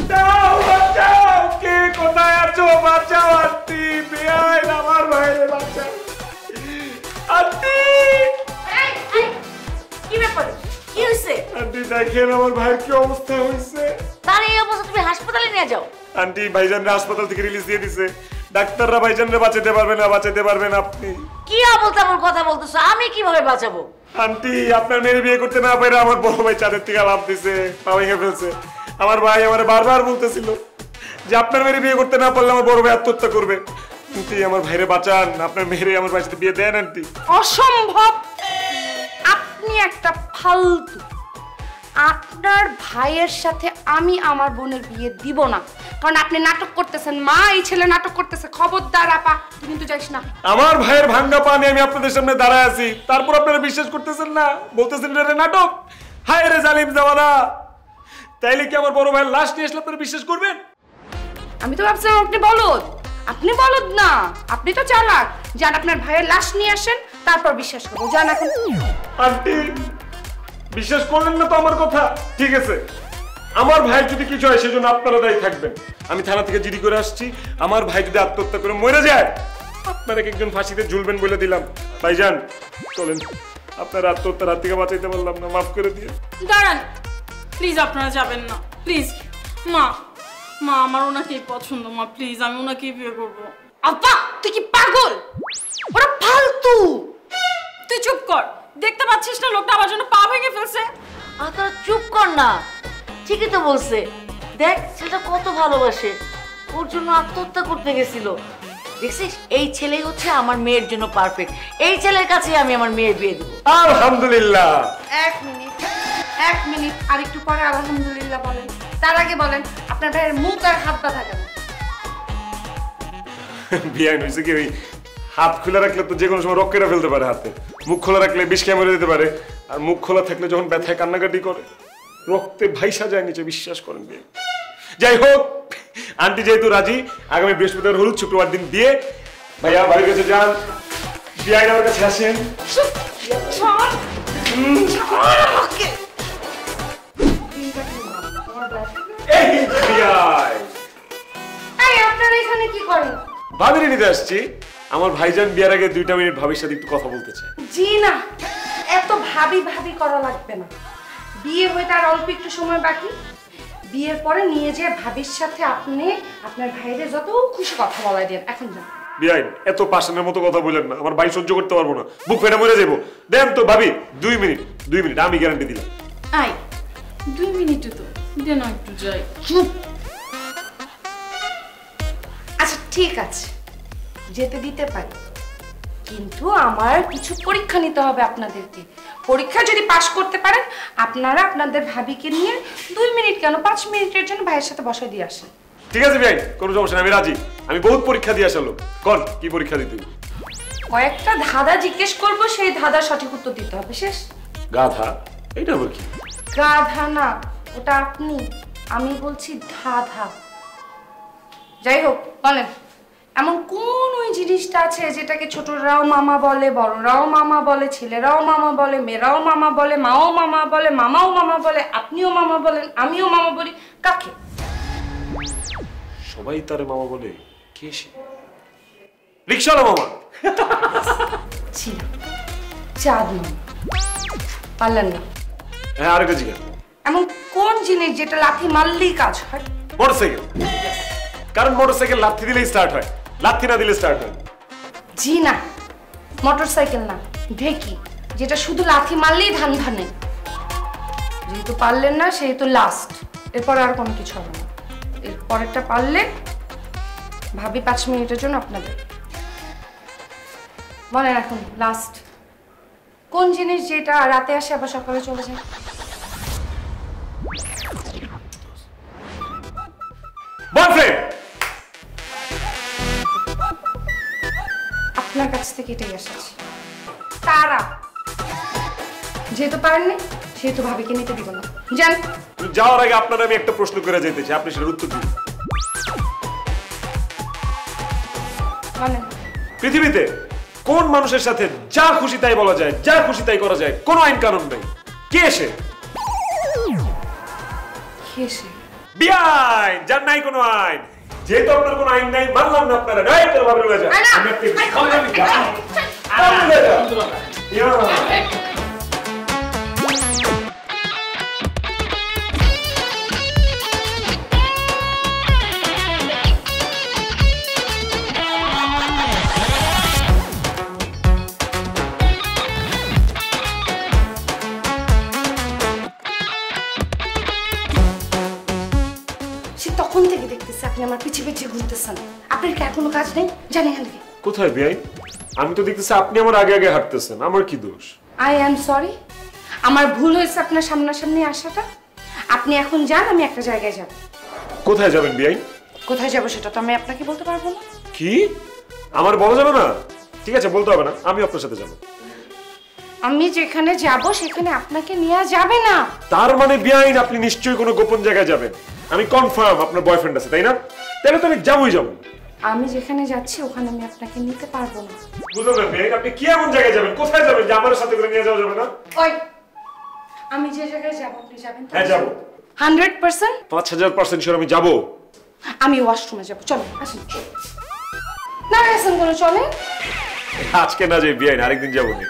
বাঁচাও, বাঁচাও, কে কোথায় আছো? বাঁচাও আন্টি। বেআইন আমার ভাইরে বাঁচাও। আন্টি! এই, এই, কি ব্যাপার? কি হয়েছে আন্টি দেখেন আমার ভাইয়ের কি অবস্থা হয়েছে তার এই অবস্থা তুমি হাসপাতালে নিয়ে যাও। আন্টি ভাইজানরা হাসপাতাল থেকে রিলিজ দিয়ে দিছে। ডাক্তাররা ভাইজানরা বাঁচাতে পারবে না বাঁচাতে পারবেন আপনি। কি আবল তাবল কথা বলতেছো? আমি কীভাবে বাঁচাবো? আন্টি আপনার মেয়ের বিয়ে করতে না পারে আমার বড় ভাই চাঁদের থেকে লাভ দিছে পা ভেঙে ফেলছে। আমার ভাই আমার বারবার বলতেছিল যে আপনার মেয়ের বিয়ে করতে না পারলে আমার বড় ভাই আত্মহত্যা করবে। আন্টি আমার ভাইরে বাঁচান আপনার মেয়েরে আমার ভাইয়ের সাথে বিয়ে দেন আন্টি। অসম্ভব। আপনি একটা ফালতু আপনার ভাইয়ের সাথে আমি আমার বোনের বিয়ে দিব না। কারণ আপনি নাটক করতেছেন মা এই ছেলে নাটক করতেছে। খবরদার আপা তুমি তো যাইস না। আমার ভাইয়ের ভাঙ্গা পানি আমি আপনাদের সামনে দাঁড়ায় আছি। তারপর আপনারা বিশ্বাস করতেছেন না? বলতেছেন রে নাটক? হায় রে জালিম জামানা। তাইলে কি আমার বড় ভাইয়ের লাশ নিয়ে আসলে আপনারা বিশ্বাস করবেন? আমি তো ভাবছিলাম আপনি বলদ। আপনি বলদ না। আপনি তো চালাক। যান আপনার ভাইয়ের লাশ নিয়ে আসেন তারপর বিশ্বাস করব। যান এখন। আন্টি বিশ্বাস করলেন না তো আমার কথা? ঠিক আছে। আমার ভাই যদি কিছু হয়, সেজন্য আপনারা দায়ী থাকবেন। আমি থানা থেকে জিডি করে আসছি। আমার ভাই যদি আত্মহত্যা করে মরে যায়, আপনারা একজন ফাঁসিতে ঝুলবেন বলে দিলাম? ভাইজান, চলেন। আপনার আত্মহত্যার হাত থেকে বাঁচাইতে পারলাম না, মাফ করে দিয়ে দাঁড়ান। প্লিজ, আপনারা যাবেন না। প্লিজ, মা মা, আমার ওনাকেই পছন্দ, মা, প্লিজ, আমি ওনাকেই বিয়ে করব। আপা তুই কি পাগল? ওরা ফালতু। তুই চুপ কর। দেখতে পাচ্ছিস না লোকটা আমার জন্য পা ভেঙে ফেলছে। আর তোরা চুপ কর না। ঠিকই তো বলছে। দেখ ছেলেটা কত ভালোবাসে। ওর জন্য আত্মহত্যা করতে গেছিল। দেখছিস এই ছেলেই হচ্ছে আমার মেয়ের জন্য পারফেক্ট এই ছেলের কাছে আমি আমার মেয়ের বিয়ে দেবো। আলহামদুলিল্লাহ। এক মিনিট এক মিনিট। আর একটু পরে আলহামদুলিল্লাহ বলেন। তার আগে বলেন আপনার ভাইয়ের মুখ আর হাত ব্যথা কেন? হয়েছে কি ওই হাত খুলে রাখলে তো যে কোনো সময় রক কেটে ফেলতে পারে হাতে। মুখ খোলা রাখলে বিষ খেয়ে মরে যেতে পারে। আর মুখ খোলা থাকলে যখন ব্যথায় কান্নাকাটি করে রক্তে ভাইসা যায় নিচে বিশ্বাস করেন বিয়ে। যাই হোক আন্টি যেহেতু রাজি আগামী বৃহস্পতিবার হলুদ শুক্রবার দিন বিয়ে। ভাইয়া বাড়ির কাছে যান। আমার কাছে আসেন। আপনারা এখানে কি করেন? ভাবিনি নিতে আসছি। আমার ভাইজান বিয়ার আগে দুইটা মিনিট ভাবির সাথে একটু কথা বলতে চাই জি না এত ভাবি ভাবি করা লাগবে না। বিয়ে হয়ে তার অল্প একটু সময় বাকি। বিয়ের পরে নিয়ে যেয়ে ভাবির সাথে আপনি আপনার ভাইরে যত খুশি কথা বলাই দেন। এখন যান। বিআইন এত পাশানের মতো কথা বলেন না। আমার ভাই সহ্য করতে পারব না। বুক ফেটে মরে যাব দেন তো ভাবি দুই মিনিট দুই মিনিট আমি গ্যারান্টি দিলাম। আই দুই মিনিটে তো। দে না একটু যাই। চুপ আচ্ছা ঠিক আছে। যেতে দিতে পারি। কিন্তু আমার কিছু পরীক্ষা নিতে হবে আপনাদেরকে। পরীক্ষা যদি পাশ করতে পারেন আপনারা আপনাদের ভাবিকে নিয়ে দুই মিনিট কেন পাঁচ মিনিটের জন্য ভাইয়ের সাথে বসায় দিয়ে আসেন। ঠিক আছে বিআইন কোনো সমস্যা নেই আমি রাজি। আমি বহুত পরীক্ষা দিয়ে আসলো কন কি পরীক্ষা দিতে? কয়েকটা ধাঁধা জিজ্ঞেস করব সেই ধাঁধার সঠিক উত্তর দিতে হবে শেষ। গাধা? এইটা আবার কি? গাধা না ওটা আপনি আমি বলছি ধাঁধা। যাই হোক বলেন। এমন কোন ওই জিনিসটা আছে যেটাকে ছোটরাও মামা বলে বড়রাও মামা বলে ছেলেরাও মামা বলে মেয়েরাও মামা বলে মাও মামা বলে মামাও মামা বলে আপনিও মামা বলেন আমিও মামা বলি কাকে? সবাই তারে মামা বলে কে সে? রিক্সাওয়ালা মামা। ছি চাঁদ মামা পারলেন না। হ্যাঁ আরেকটা জিজ্ঞাসা এমন কোন জিনিস যেটা লাথি মারলেই কাজ হয়? মোটরসাইকেল। কারণ মোটরসাইকেল লাথি দিলেই স্টার্ট হয়। লাথি না দিলে স্টার্ট হয়। জি না মোটর সাইকেল না ঢেকি যেটা শুধু লাথি মারলেই ধান ধানে যেহেতু পারলেন না সেহেতু লাস্ট এরপর আর কোনো কিছু হবে না। এরপরেরটা পারলে ভাবি পাঁচ মিনিটের জন্য আপনাদের। বলেন এখন লাস্ট কোন জিনিস যেটা রাতে আসে আবার সকালে চলে যায়? বয়ফ্রেন্ড আপনার কাছ থেকে এটাই এসেছি। তারা। যেহেতু পারেননি সেহেতু ভাবিকে নিতে দিব না। যান। যাওয়ার আগে আপনার আমি একটা প্রশ্ন করে যেতে চাই আপনি সেটার উত্তর দিন। পৃথিবীতে কোন মানুষের সাথে যা খুশি তাই বলা যায় যা খুশি তাই করা যায় কোনো আইন কানুন নেই। কে এসে খেসে বিআইন যার নাই কোনো আইন। যেহেতু আপনার কোনো আইন নাই মানলাম না আপনারা ডাইরেক্ট ভাবে রয়ে যান আয়না! কাজ নেই জানি এখান থেকে। কোথায় আমি তো দেখতেছি আপনি আমার আগে আগে হাঁটতেছেন আমার কি দোষ? আই অ্যাম সরি আমার ভুল হয়েছে আপনার সামনাসামনি আসাটা। আপনি এখন যান আমি একটা জায়গায় যাব। কোথায় যাবেন কোথায় যাব সেটা তো আমি আপনাকে বলতে পারব না। কি? আমার বলা যাবে না? ঠিক আছে বলতে হবে না আমি আপনার সাথে যাব। আমি যেখানে যাব সেখানে আপনাকে নেওয়া যাবে না। তার মানে বিআইন আপনি নিশ্চয়ই কোনো গোপন জায়গায় যাবেন। আমি কনফার্ম আপনার বয়ফ্রেন্ড আছে তাই না? তাহলে তো আমি যাবোই যাব। আমি যেখানে যাচ্ছি ওখানে আমি আপনাকে নিতে পারব না। বুঝলাম না বিআইন আপনি কি এমন জায়গায় যাবেন? কোথায় যাবেন যে আমার সাথে করে নিয়ে যাওয়া যাবে না? ওই আমি যে জায়গায় যাব আপনি যাবেন হ্যাঁ শিওর আমি যাব। আমি ওয়াশরুমে যাব চলো আসুন না কোনো চলে আজকে না যে বিআইন আরেকদিন যাব নি।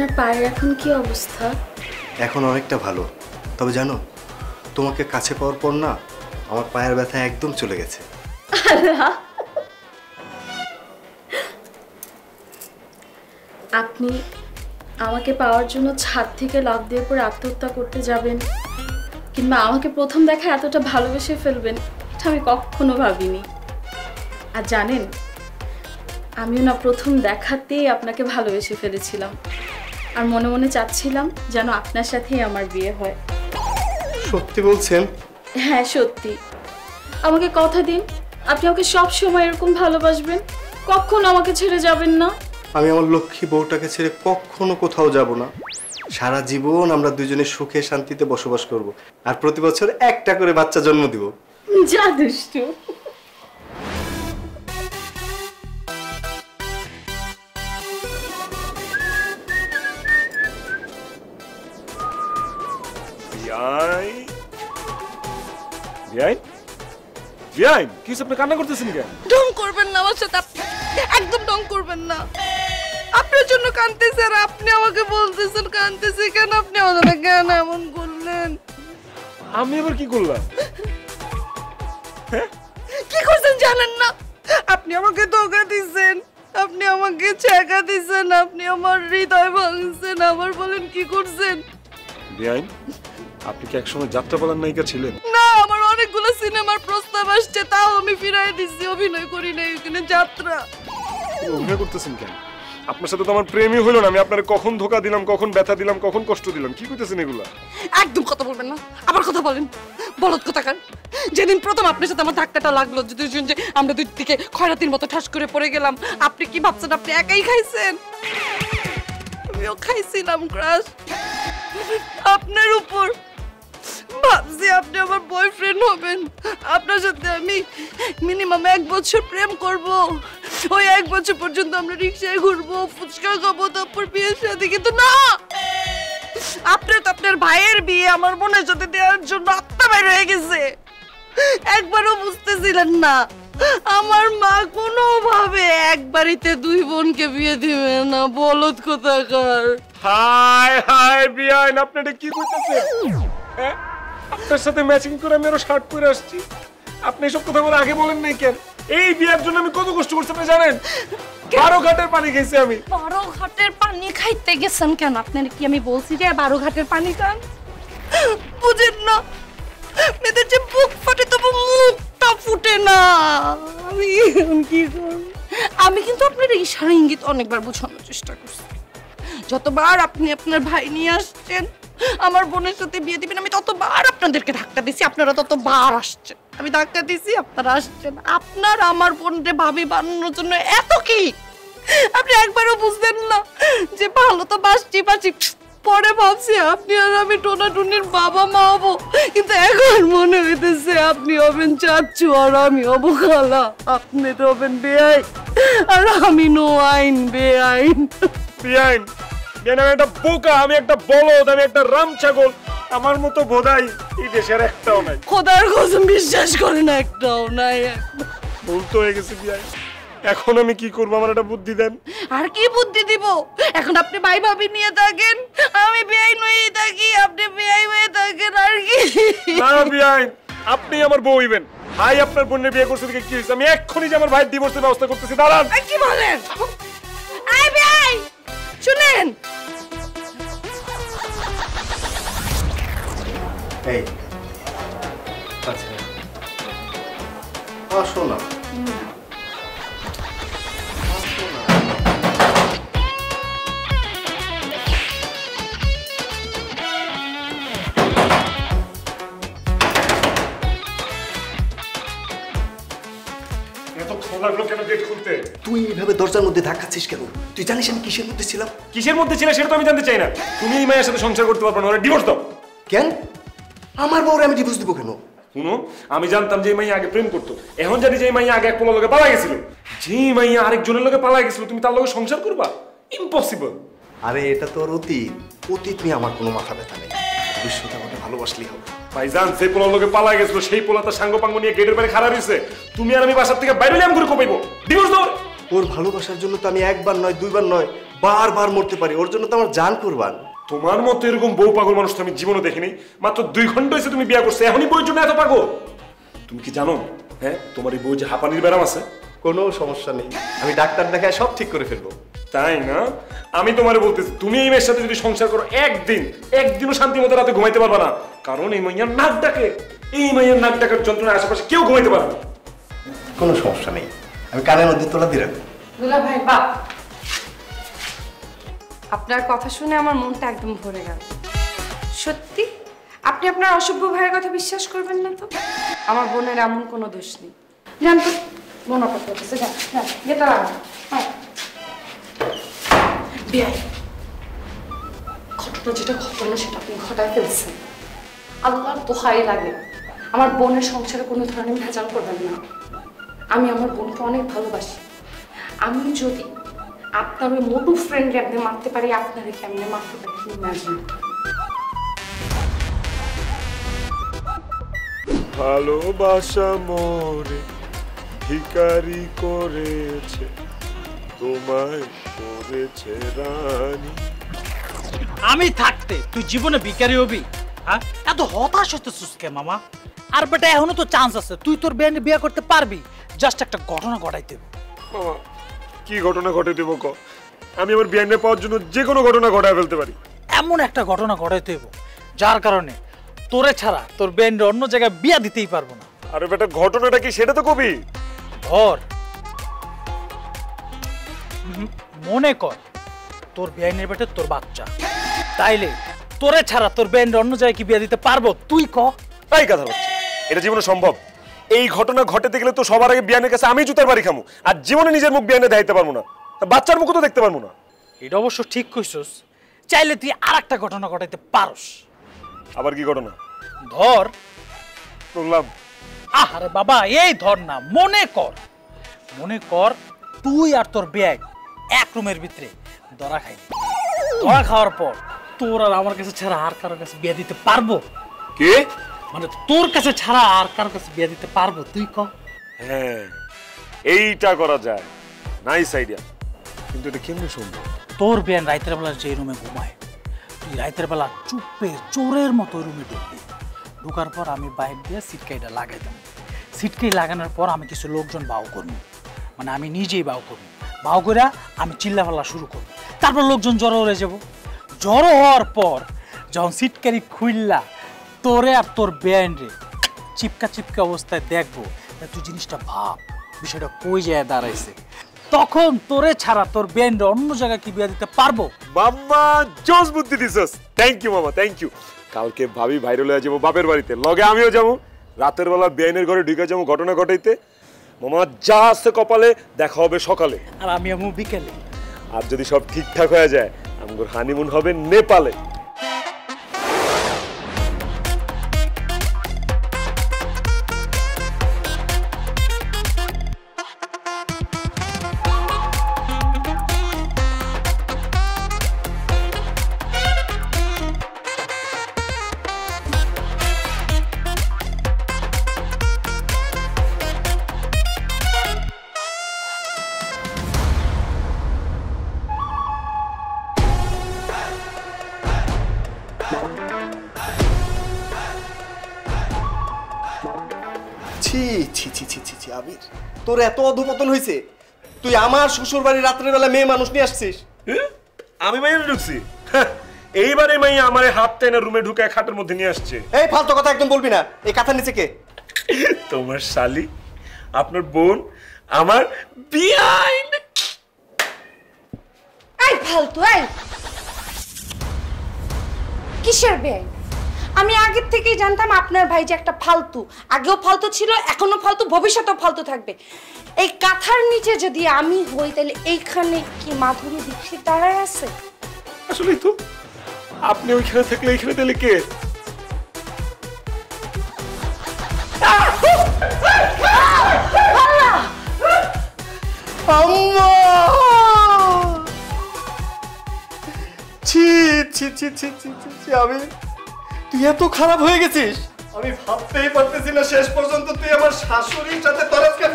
আপনার পায়ের এখন কি অবস্থা? এখন অনেকটা ভালো। তবে জানো তোমাকে কাছে পাওয়ার পর না আমার পায়ের ব্যথা একদম চলে গেছে। আপনি আমাকে পাওয়ার জন্য ছাদ থেকে লাফ দিয়ে পরে আত্মহত্যা করতে যাবেন কিংবা আমাকে প্রথম দেখা এতটা ভালোবেসে ফেলবেন এটা আমি কখনো ভাবিনি। আর জানেন আমিও না প্রথম দেখাতেই আপনাকে ভালোবেসে ফেলেছিলাম। আর মনে মনে চাচ্ছিলাম যেন আপনার সাথেই আমার বিয়ে হয়। সত্যি বলছেন? হ্যাঁ সত্যি। আমাকে কথা দিন আপনি আমাকে সব সময় এরকম ভালোবাসবেন কখনো আমাকে ছেড়ে যাবেন না। আমি আমার লক্ষ্মী বউটাকে ছেড়ে কখনো কোথাও যাব না। সারা জীবন আমরা দুজনে সুখে শান্তিতে বসবাস করব আর প্রতি বছর একটা করে বাচ্চা জন্ম দিব। যা দুষ্টু। বিআইন বিআইন বিআইন কি? আপনি কান্না করতেছেন কেন? ঢং করবেন না আমার সাথে একদম ঢং করবেন না। আপনার জন্য কাঁদতেছে আর আপনি আমাকে বলতেছেন কাঁদতেছে কেন? আপনি আমাকে কেন এমন করলেন? আমি এবার কি করলাম? কি করছেন জানেন না? আপনি আমাকে ধোকা দিচ্ছেন আপনি আমাকে ছেঁকা দিচ্ছেন আপনি আমার হৃদয় ভাঙছেন আবার বলেন কি করছেন? বিআইন আপনি কি একসময় যাত্রাপালার নায়িকা ছিলেন? না আমার অনেকগুলো সিনেমার প্রস্তাব আসছে তাও আমি ফিরাই দিচ্ছি অভিনয় করি না এখানে যাত্রা। অভিনয় করতেছেন কেন? আপনার সাথে তো আমার প্রেমই হলো না আমি আপনার কখন ধোকা দিলাম কখন ব্যথা দিলাম কখন কষ্ট দিলাম কি করতেছেন এগুলা? একদম কথা বলবেন না আবার কথা বলেন। বলদ কোথাকার? যেদিন প্রথম আপনার সাথে আমার ধাক্কাটা লাগল যদি যে আমরা দুই দিকে খয়রাতির মতো ঠাস করে পড়ে গেলাম আপনি কি ভাবছেন আপনি একাই খাইছেন? আমিও খাইছিলাম ক্রাশ আপনার উপর। ভাবছি আপনি আমার বয়ফ্রেন্ড হবেন। আপনার সাথে আমি মিনিমাম এক বছর প্রেম করব। ওই এক বছর পর্যন্ত আমরা রিক্সায় ঘুরবো, ফুচকা খাব, তারপর বিয়ের সাথে কিন্তু না! আপনি তো আপনার ভাইয়ের বিয়ে আমার বোনের সাথে দেওয়ার জন্য আত্মা বের হয়ে গেছে। একবারও বুঝতেছিলেন না। আমার মা কোনোভাবে এক বাড়িতে দুই বোনকে বিয়ে দিবে না, বলদ কোথাকার। হাই হাই বিয়াইন আপনি এটা কি করতেছেন? হ্যাঁ? আপনার সাথে ম্যাচিং করে আমি আরও শার্ট পরে আসছি। আপনি এসব কথা বলে আগে বলেন নাই কেন? এই বিয়ার জন্য আমি কত কষ্ট করছি আপনি জানেন? বারো ঘাটের পানি খেয়েছি আমি। বারো ঘাটের পানি খাইতে গেছেন কেন? আপনার কি আমি বলছি যে বারো ঘাটের পানি খান? বুঝেন না। মেয়েদের যে বুক ফাটে তবু মুখটা ফুটে না। আমি কি আমি কিন্তু আপনার ইশারা ইঙ্গিত অনেকবার বোঝানোর চেষ্টা করছি। যতবার আপনি আপনার ভাই নিয়ে আসছেন আমার বোনের সাথে বিয়ে দিবেন, আমি ততবার আপনাদেরকে ধাক্কা দিছি, আপনারা ততবার আসছেন। আমি ধাক্কা দিছি, আপনারা আসছেন। আপনার আমার বোনকে ভাবি বানানোর জন্য এত কি? আপনি একবারও বুঝতেন না যে ভালো তো বাসছি বাসছি পরে ভাবছি আপনি আর আমি টোনা টুনির বাবা মা হব। কিন্তু এখন মনে হইতেছে আপনি হবেন চাচ্ছু আর আমি হব খালা। আপনি তো হবেন বেআই আর আমি নো আইন, বেআইন। বিয়াইন আমি একটা বোকা আমি একটা বলদ আমি একটা রাম ছাগল। আমার মতো বোধাই এই দেশের একটাও নাই। খোদার কসম বিশ্বাস করে না একটাও নাই। ভুল তো হয়ে গেছে বিয়াইন এখন আমি কি করব? আমার একটা বুদ্ধি দেন। আর কি বুদ্ধি দিব? এখন আপনি ভাই ভাবি নিয়ে থাকেন আমি থাকি আপনি হয়ে থাকেন আর কি? না আপনি আমার বউ হইবেন। ভাই আপনার বোনের বিয়ে করছে কি হয়েছে? আমি এক্ষুনি যে আমার ভাইয়ের ডিভোর্সের ব্যবস্থা করতেছি দাঁড়ান। কি বলেন? শুনেন। এই আচ্ছা। আসো না। গেট খুলতে। তুই এইভাবে দরজার মধ্যে ধাক্কাচ্ছিস কেন? তুই জানিস আমি কিসের মধ্যে ছিলাম? কিসের মধ্যে ছিল সেটা তো আমি জানতে চাই না। তুমি এই মায়ের সাথে সংসার করতে পারবে না ওরা ডিভোর্স দাও। কেন? আমার বউরে আমি ডিভোর্স দিব কেন? শুনো আমি জানতাম যে এই মাইয়া আগে প্রেম করতো। এখন জানি যে এই মাইয়া আগে এক পোলার লোকে পালা গেছিল। যে মাইয়া আরেকজনের লোকে পালা গেছিল তুমি তার লোকে সংসার করবা? ইম্পসিবল আরে এটা তোর অতীত। অতীত নিয়ে আমার কোনো মাথা ব্যথা নেই। ভবিষ্যতে ভালোবাসলেই হবে ভাইজান সেই পোলার লোকে পালা গেছিল সেই পোলা তার সাঙ্গ পাঙ্গ নিয়ে গেটের বাইরে খারাপ হয়েছে তুমি আর আমি বাসার থেকে বাইরে আম করে কোপাইবো। ডিভোর্স দাও ওর ভালোবাসার জন্য তো আমি একবার নয় দুইবার নয় বারবার মরতে পারি। ওর জন্য তো আমার জান করবান। তোমার মতো এরকম বউ পাগল মানুষ তো আমি জীবনে দেখিনি। মাত্র দুই ঘণ্টা হয়েছে তুমি বিয়ে করছ এখনই বউর জন্য এত পাগল। তুমি কি জানো হ্যাঁ তোমার এই বউ যে হাঁপানির ব্যারাম আছে? কোনো সমস্যা নেই। আমি ডাক্তার দেখায় সব ঠিক করে ফেলব। তাই না? আমি তোমারে বলতেছি তুমি এই মেয়ের সাথে যদি সংসার করো একদিন একদিনও শান্তি মতো রাতে ঘুমাইতে পারবে না। কারণ এই মাইয়ার নাক ডাকে। এই মাইয়ার নাক ডাকার যন্ত্রণা আশেপাশে কেউ ঘুমাইতে পারবে না। কোনো সমস্যা নেই। আমি কানের মধ্যে তোলা দিয়ে রাখব। দুলা ভাই বাপ আপনার কথা শুনে আমার মনটা একদম ভরে গেল। সত্যি? আপনি আপনার অসভ্য ভাইয়ের কথা বিশ্বাস করবেন না তো? আমার বোনের এমন কোনো দোষ নেই। জান তো বোন অপর করতেছে। গেটা হ্যাঁ। বিয়াই ঘটনা যেটা ঘটনা সেটা আপনি ঘটায় ফেলছেন। আল্লাহর দোহাই লাগে। আমার বোনের সংসারে কোনো ধরনের ভেজাল করবেন না। আমি আমার বোনকে অনেক ভালোবাসি। আমি যদি আপনার ওই মোটু ফ্রেন্ড কেমনে মারতে পারি, আপনারে কেমনে মারতে পারি ভালোবাসা মোরে ভিকারি করেছে। তোমায় করেছে রানী। আমি থাকতে তুই জীবনে ভিখারি হবি হ্যাঁ? এত হতাশ হতে সুস্কে মামা? আর বেটা এখনও তো চান্স আছে তুই তোর বেনে বিয়ে করতে পারবি? জাস্ট একটা ঘটনা ঘটাইতে হবে। মামা কি ঘটনা ঘটে দেবো ক? আমি আমার বিয়ানে পাওয়ার জন্য যে কোনো ঘটনা ঘটায় ফেলতে পারি। এমন একটা ঘটনা ঘটাইতে হইব যার কারণে তোরে ছাড়া তোর বেন্ড অন্য জায়গায় বিয়া দিতেই পারব না। আরে বেটা ঘটনাটা কি সেটা তো কবি? ধর উহুম, মনে কর তোর বেআইনের বেটে তোর বাচ্চা। তাইলে তোরে ছাড়া তোর বেন্ড অন্য জায়গায় কি বিয়া দিতে পারব? তুই ক। তাই কথা হচ্ছে এটা জীবনে সম্ভব। এই ঘটনা ঘটাতে গেলে তো সবার আগে বিয়ানের কাছে আমি জুতার বাড়ি খামু আর জীবনে নিজের মুখ বিয়ানে দেখাইতে পারব না। তা বাচ্চার মুখও তো দেখতে পারব না। এটা অবশ্য ঠিক কইছস। চাইলে তুই আর একটা ঘটনা ঘটাইতে পারস। আবার কি ঘটনা? ধর। শুনলাম আহারে বাবা এই ধর না মনে কর। মনে কর তুই আর তোর বেয়াই এক রুমের ভিতরে ধরা খাই ধরা খাওয়ার পর তোর আর আমার কাছে ছাড়া আর কারোর কাছে বিয়ে দিতে পারব? কে? মানে তোর কাছে ছাড়া আর কারোর কাছে বিয়ে দিতে পারব? তুই ক। হ্যাঁ এইটা করা যায়। নাইস আইডিয়া কিন্তু এটা কেমনে সম্ভব? তোর বেন রাইতের বেলা যে রুমে ঘুমায় তুই রাইতের বেলা চুপে চোরের মতো রুমে ঢুকবি। ঢুকার পর আমি বাইক দিয়ে সিটকাইটা লাগাই দেবো। সিটকাই লাগানোর পর আমি কিছু লোকজন বাউ করব। মানে আমি নিজেই বাউ করব। বাউ করে আমি ফেলা শুরু করব। তারপর লোকজন জড়ো হয়ে যাব। জড়ো হওয়ার পর যখন সিটকারি খুললা তোরে আর তোর ব্যান্ডে চিপকা চিপকা অবস্থায় দেখব তুই জিনিসটা ভাব, বিষয়টা কই যায় দাঁড়াইছে। তখন তোরে ছাড়া তোর ব্যান্ড অন্য জায়গায় কি বিয়া দিতে পারব? মাম্মা, জোস বুদ্ধি দিছস। থ্যাংক ইউ মামা থ্যাংক ইউ কালকে ভাবি ভাইরাল হয়ে যাব বাপের বাড়িতে। লগে আমিও যাব। রাতের বেলা বেআইনের ঘরে ঢুকে যাব ঘটনা ঘটাইতে। মামা যা আছে কপালে দেখা হবে সকালে। আর আমি আমু বিকেলে। আর যদি সব ঠিকঠাক হয়ে যায় আমগুর হানিমুন হবে নেপালে। তোর এত অধপতন হয়েছে তুই আমার শ্বশুর বাড়ি রাত্রেবেলা মেয়ে মানুষ নিয়ে আসছিস? আমি মাইয়া ঢুকছি? এইবারে মাইয়া আমার হাত টেনে রুমে ঢুকে খাটের মধ্যে নিয়ে আসছে। এই ফালতু কথা একদম বলবি না। এই কাঁথার নিচে কে? তোমার শালি আপনার বোন আমার বিয়াইন। এই ফালতু এই! কিসের বেআই আমি আগের থেকেই জানতাম আপনার ভাই যে একটা ফালতু। আগেও ফালতু ছিল এখনও ফালতু, ভবিষ্যতেও ফালতু থাকবে। এই কাঁথার নিচে যদি আমি হই, তাহলে এইখানে কি মাধুরী দীক্ষিত দাঁড়ায় আছে? আসলেই তো। আপনি ওইখানে থাকলে এখানে তাহলে কে? ছি ছি ছি ছি, আমি তুই এত খারাপ হয়ে গেছিস? আমি ভাবতেই পারতেছি না শেষ পর্যন্ত তুই আমার শাশুড়ির সাথে তোর আজকে